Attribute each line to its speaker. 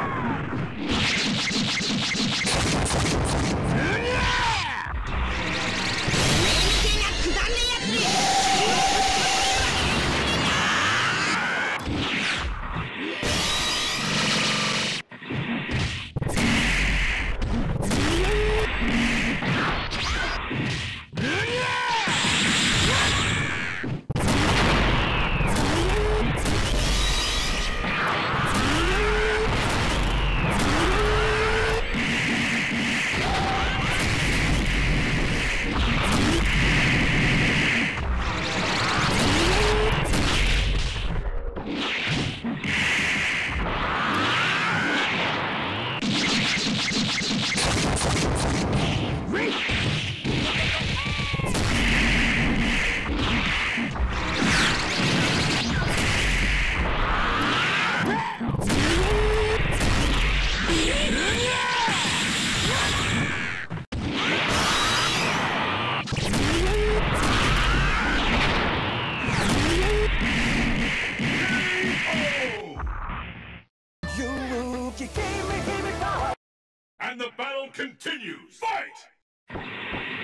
Speaker 1: Ah!
Speaker 2: you gave me, gave me
Speaker 1: And the battle continues. Fight!